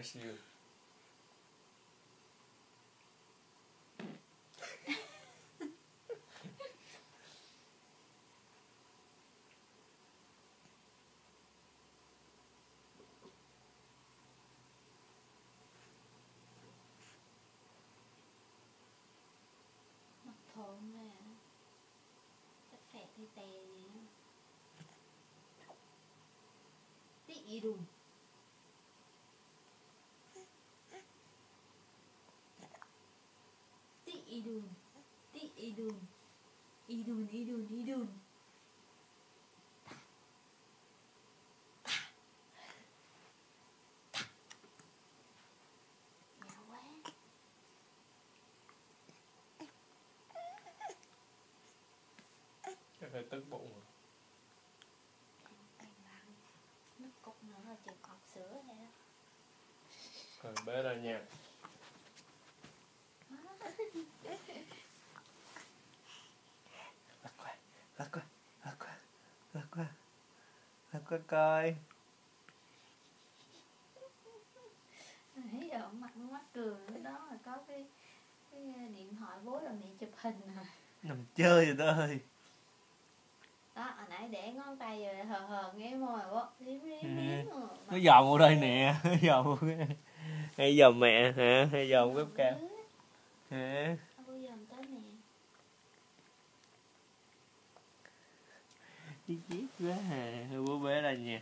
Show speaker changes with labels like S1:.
S1: embarrass
S2: you. thốn mà y đùn. Y đùn. Nhạo quá.
S1: Chắc phải tức bụng rồi.
S2: Nước cục nữa rồi chịu cọp sữa này đó.
S1: Rồi bé ra nhà
S3: qua coi
S2: Nãy giờ ông mặt mắc cười nữa đó là có cái cái điện thoại bố là mẹ chụp hình à
S3: nằm chơi rồi đó ơi
S2: đó hồi nãy để ngón tay rồi hờ hờ nghe môi bố liếm liếm
S3: Ừ.
S2: liếm rồi
S3: nó dòm vô đây nè nó dòm vô hay dòm mẹ hả hay dòm gấp cao hả
S2: Bố dòm tới nè
S3: chí quá à bố bé là nhà